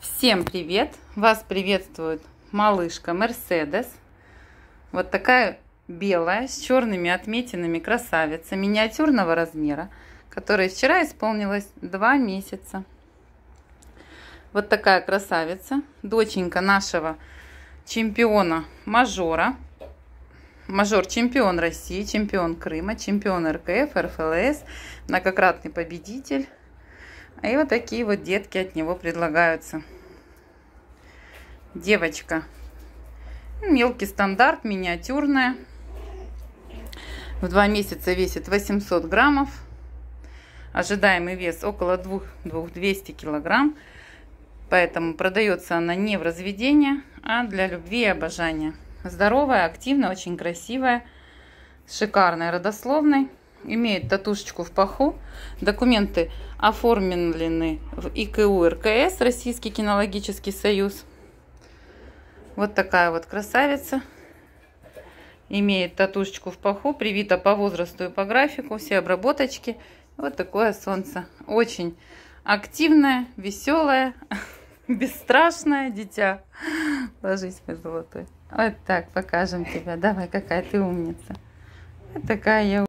Всем привет! Вас приветствует малышка Мерседес. Вот такая белая, с черными отметинами красавица, миниатюрного размера, которой вчера исполнилось 2 месяца. Вот такая красавица, доченька нашего чемпиона мажора. Мажор чемпион России, чемпион Крыма, чемпион РКФ, РФЛС, многократный победитель и вот такие вот детки от него предлагаются. Девочка. Мелкий стандарт, миниатюрная. В два месяца весит 800 граммов. Ожидаемый вес около 2-200 килограмм. Поэтому продается она не в разведение, а для любви и обожания. Здоровая, активная, очень красивая, шикарная, родословной имеет татушечку в паху. Документы оформлены в ИКУ РКС, Российский кинологический союз. Вот такая вот красавица. Имеет татушечку в паху, привита по возрасту и по графику, все обработочки. Вот такое солнце. Очень активное, веселое, бесстрашное дитя. Ложись, мой золотой. Вот так покажем тебя. Давай, какая ты умница. Вот такая я